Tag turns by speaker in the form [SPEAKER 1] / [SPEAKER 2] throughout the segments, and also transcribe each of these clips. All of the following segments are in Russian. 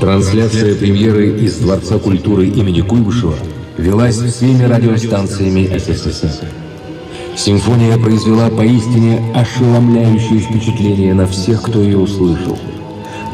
[SPEAKER 1] Трансляция премьеры из Дворца культуры имени Куйбышева велась всеми радиостанциями СССР. Симфония произвела поистине ошеломляющее впечатление на всех, кто ее услышал.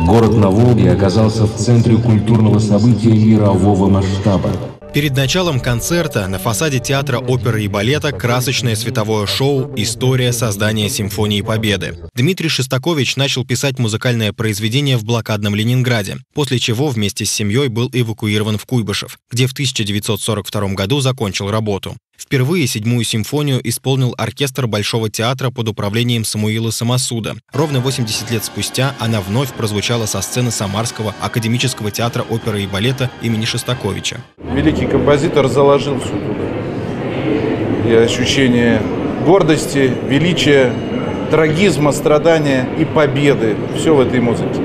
[SPEAKER 1] Город на Волге оказался в центре культурного события мирового масштаба.
[SPEAKER 2] Перед началом концерта на фасаде театра оперы и балета красочное световое шоу «История создания симфонии Победы». Дмитрий Шестакович начал писать музыкальное произведение в блокадном Ленинграде, после чего вместе с семьей был эвакуирован в Куйбышев, где в 1942 году закончил работу. Впервые седьмую симфонию исполнил оркестр Большого театра под управлением Самуила Самосуда. Ровно 80 лет спустя она вновь прозвучала со сцены Самарского академического театра оперы и балета имени Шостаковича.
[SPEAKER 3] Великий композитор заложил все туда. И ощущение гордости, величия, трагизма, страдания и победы. Все в этой музыке.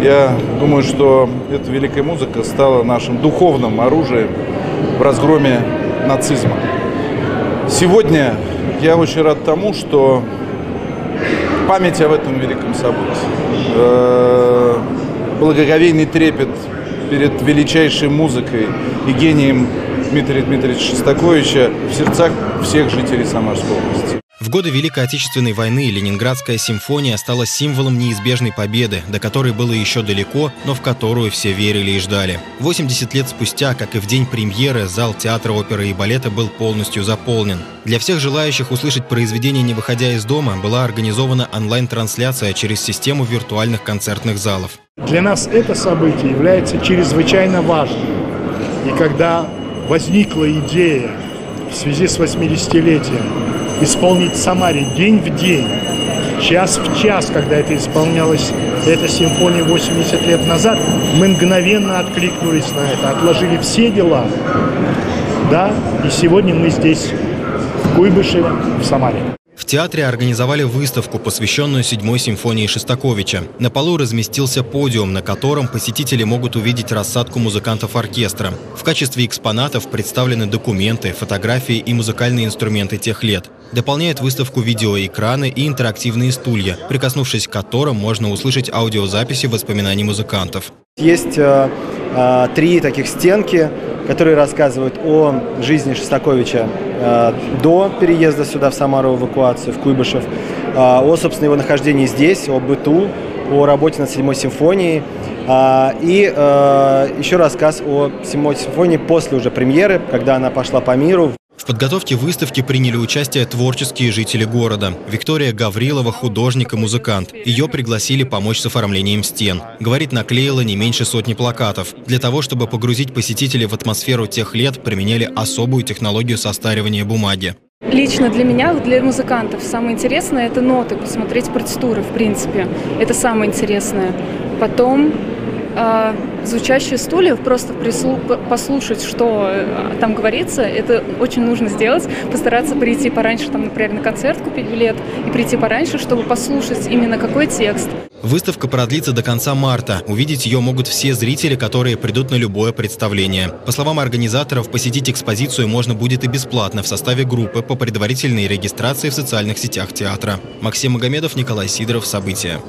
[SPEAKER 3] Я думаю, что эта великая музыка стала нашим духовным оружием в разгроме нацизма. Сегодня я очень рад тому, что память об этом великом событии, э, благоговейный трепет перед величайшей музыкой и гением Дмитрия Дмитриевича Шостаковича в сердцах всех жителей Самарской области.
[SPEAKER 2] В годы Великой Отечественной войны Ленинградская симфония стала символом неизбежной победы, до которой было еще далеко, но в которую все верили и ждали. 80 лет спустя, как и в день премьеры, зал театра оперы и балета был полностью заполнен. Для всех желающих услышать произведение, не выходя из дома, была организована онлайн-трансляция через систему виртуальных концертных залов.
[SPEAKER 4] Для нас это событие является чрезвычайно важным. И когда возникла идея в связи с 80-летием исполнить в Самаре день в день, час в час, когда это исполнялось, эта симфония 80 лет назад, мы мгновенно откликнулись на это, отложили все дела, да, и сегодня мы здесь, в Куйбышеве, в Самаре.
[SPEAKER 2] В театре организовали выставку, посвященную седьмой симфонии Шестаковича. На полу разместился подиум, на котором посетители могут увидеть рассадку музыкантов оркестра. В качестве экспонатов представлены документы, фотографии и музыкальные инструменты тех лет. Дополняет выставку видеоэкраны и интерактивные стулья, прикоснувшись к которым можно услышать аудиозаписи воспоминаний музыкантов.
[SPEAKER 5] Есть э, три таких стенки, которые рассказывают о жизни Шостаковича э, до переезда сюда в Самару, эвакуацию, в Куйбышев, э, о, собственно, его нахождении здесь, о быту, о работе над седьмой симфонией. А, и еще рассказ о седьмой симфонии после уже премьеры, когда она пошла по миру.
[SPEAKER 2] В подготовке выставки приняли участие творческие жители города. Виктория Гаврилова – художник и музыкант. Ее пригласили помочь с оформлением стен. Говорит, наклеила не меньше сотни плакатов. Для того, чтобы погрузить посетителей в атмосферу тех лет, применяли особую технологию состаривания бумаги.
[SPEAKER 6] Лично для меня, для музыкантов, самое интересное – это ноты, посмотреть партитуры, в принципе. Это самое интересное. Потом э, звучащие стулья, просто прислу, послушать, что э, там говорится, это очень нужно сделать, постараться прийти пораньше, там, например, на концерт купить билет и прийти пораньше, чтобы послушать именно какой текст.
[SPEAKER 2] Выставка продлится до конца марта. Увидеть ее могут все зрители, которые придут на любое представление. По словам организаторов, посетить экспозицию можно будет и бесплатно в составе группы по предварительной регистрации в социальных сетях театра. Максим Магомедов, Николай Сидоров. События.